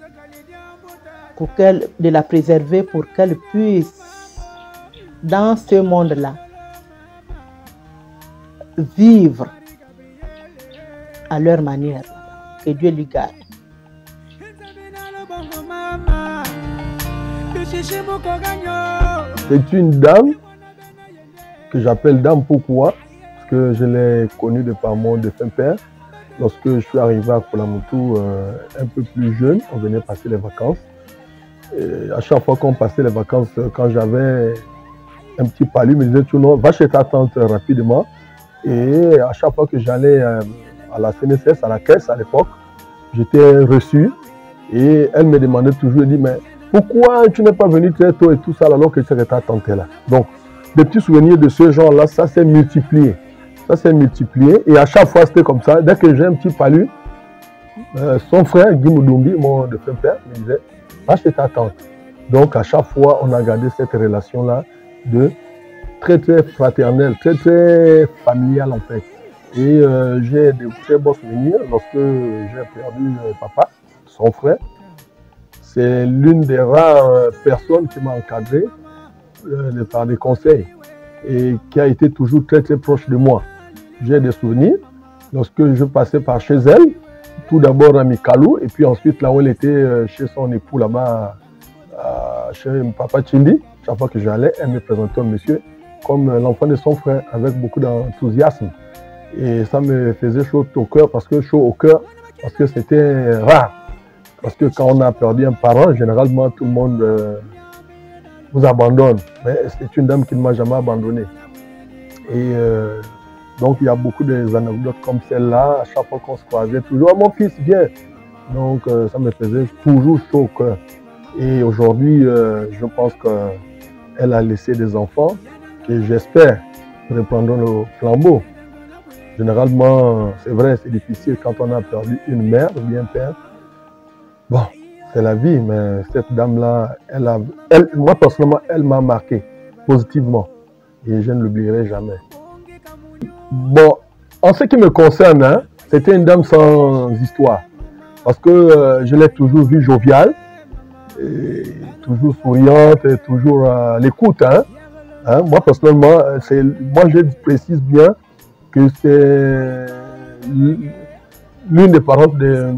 pour qu'elle, de la préserver pour qu'elle puisse, dans ce monde-là, vivre à leur manière. Que Dieu lui garde. C'est une dame que j'appelle dame pourquoi Parce que je l'ai connue de par mon défunt père. Lorsque je suis arrivé à Kolamutu euh, un peu plus jeune, on venait passer les vacances. Et à chaque fois qu'on passait les vacances, euh, quand j'avais un petit palu, me disait tout non, va chez ta tante rapidement. Et à chaque fois que j'allais euh, à la CNSS, à la caisse à l'époque, j'étais reçu. Et elle me demandait toujours, elle dit, mais pourquoi tu n'es pas venu très tôt et tout ça alors que tu serais ta tante là? Donc, des petits souvenirs de ce genre-là, ça s'est multiplié. Ça s'est multiplié. Et à chaque fois, c'était comme ça. Dès que j'ai un petit palu, euh, son frère, Guy mon défunt père, me disait, chez ta tante. Donc, à chaque fois, on a gardé cette relation-là de très, très fraternelle, très, très familiale, en fait. Et euh, j'ai de très beaux souvenirs lorsque j'ai perdu euh, papa, son frère. C'est l'une des rares euh, personnes qui m'a encadré. par des conseils et qui a été toujours très très proche de moi. J'ai des souvenirs lorsque je passais par chez elle, tout d'abord à Mikalou et puis ensuite là où elle était euh, chez son époux là-bas, euh, chez Papa Chindi. Chaque fois que j'allais, elle me présentait un monsieur comme euh, l'enfant de son frère avec beaucoup d'enthousiasme. Et ça me faisait chaud au cœur parce que chaud au cœur parce que c'était rare. Parce que quand on a perdu un parent, généralement tout le monde vous abandonne. Mais c'est une dame qui ne m'a jamais abandonné. Et donc il y a beaucoup d'anecdotes comme celle-là. À chaque fois qu'on se croisait, toujours, mon fils, viens. Donc euh, ça me faisait toujours chaud au cœur. Et aujourd'hui, euh, je pense qu'elle a laissé des enfants que j'espère reprendront le flambeau. Généralement, c'est vrai, c'est difficile quand on a perdu une mère ou bien un père. Bon, c'est la vie, mais cette dame-là, elle, moi personnellement, elle m'a marqué positivement et je ne l'oublierai jamais. Bon, en ce qui me concerne, hein, c'était une dame sans histoire parce que euh, je l'ai toujours vue joviale, toujours souriante, toujours à l'écoute. Hein. Hein, moi personnellement, euh, moi je précise bien que c'est l'une des parents de,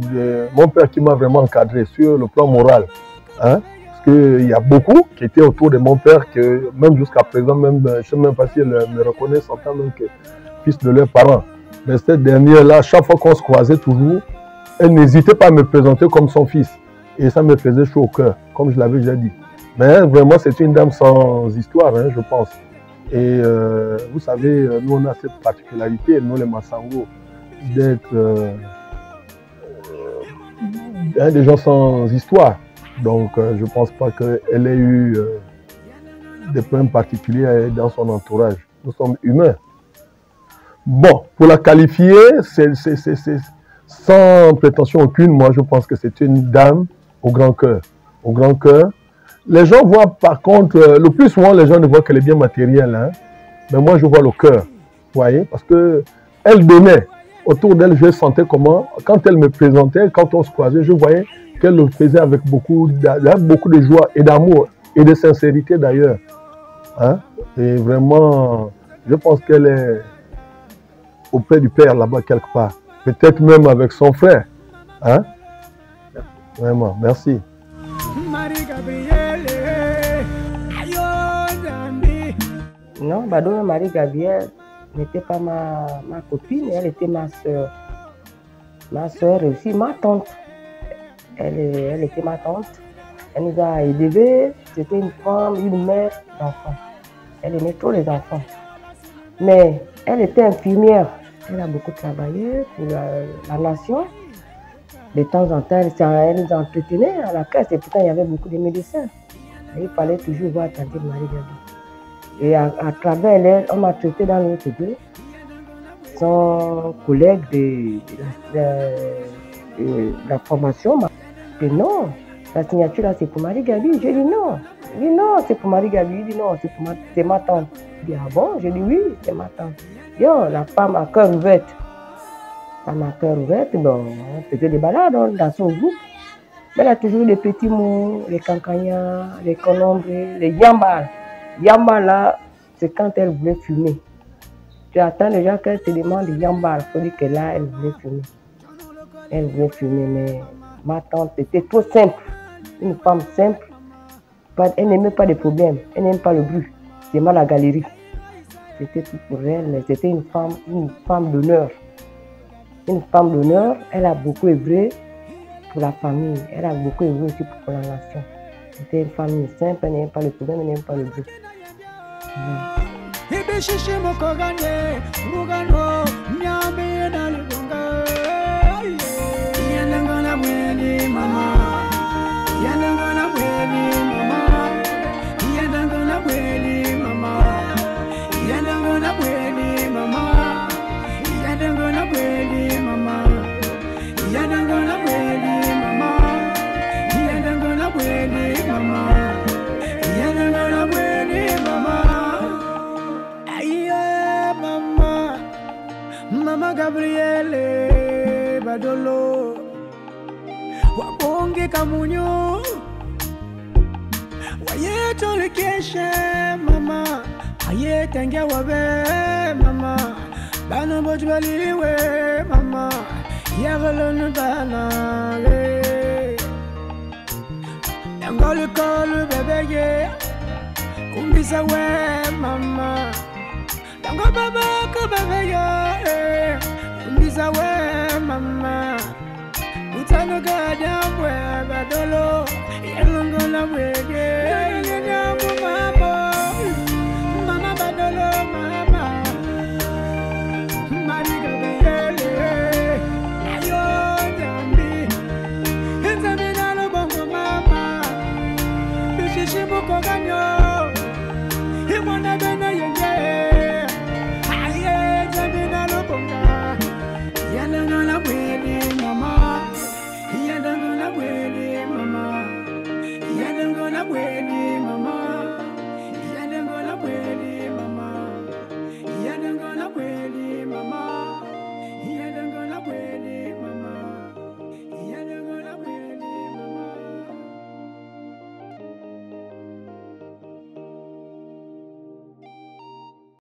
mon père qui m'a vraiment encadré sur le plan moral. Parce qu'il y a beaucoup qui étaient autour de mon père, que même jusqu'à présent, même, je ne sais même pas si elles me reconnaissent en tant que fils de leurs parents. Mais cette dernière-là, chaque fois qu'on se croisait toujours, elle n'hésitait pas à me présenter comme son fils. Et ça me faisait chaud au cœur, comme je l'avais déjà dit. Mais vraiment, c'est une dame sans histoire, hein, je pense. Et euh, vous savez, nous, on a cette particularité, nous, les Massango, d'être euh, euh, des gens sans histoire. Donc, euh, je ne pense pas qu'elle ait eu euh, des problèmes particuliers dans son entourage. Nous sommes humains. Bon, pour la qualifier, c'est, sans prétention aucune, moi, je pense que c'est une dame au grand cœur. Au grand cœur. Les gens voient, par contre, euh, le plus souvent, les gens ne voient que les biens matériels. Hein. Mais moi, je vois le cœur. Vous voyez Parce que elle donnait. Autour d'elle, je sentais comment, quand elle me présentait, quand on se croisait, je voyais qu'elle le faisait avec beaucoup, beaucoup de joie et d'amour et de sincérité d'ailleurs. Hein? Et vraiment, je pense qu'elle est auprès du Père là-bas quelque part. Peut-être même avec son frère. Hein? Vraiment, merci. Non, Badona Marie-Gabrielle n'était pas ma, ma copine, elle était ma soeur. Ma soeur aussi ma tante. Elle, elle était ma tante. Elle nous a élevés. C'était une femme, une mère d'enfants. Elle aimait trop les enfants. Mais elle était infirmière. Elle a beaucoup travaillé pour la, nation. De temps en temps, elle, nous entretenait à la caisse et pourtant il y avait beaucoup de médecins. Il fallait toujours voir tante Marie-Gabrielle. Et à, travers elle, on m'a traité dans l'autre groupe. Son collègue de, la, formation m'a dit non, la signature là c'est pour Marie-Gabi. J'ai dit non. Il dit non, c'est pour Marie-Gabi. Il dit non, c'est ma, ma tante. Il dit ah bon? J'ai dit oui, c'est ma tante. Yo, la femme à cœur ouvert. Femme à cœur ouvert, bon, on faisait des balades hein, dans son groupe. Mais elle a toujours les petits mots, les cancagnas, les colombres, les yambas. Yamba là, c'est quand elle voulait fumer. Tu attends déjà qu'elle te demande Yamba, il faut dire que là, elle voulait fumer. Elle voulait fumer, mais ma tante était trop simple. Une femme simple. Elle n'aimait pas les problèmes, elle n'aime pas le bruit. C'est mal la galerie. C'était tout pour elle. C'était une femme, une femme d'honneur. Une femme d'honneur, elle a beaucoup œuvré pour la famille. Elle a beaucoup œuvré aussi pour la nation. C'était une famille simple, elle n'aime pas le problème, elle n'aime pas le bruit.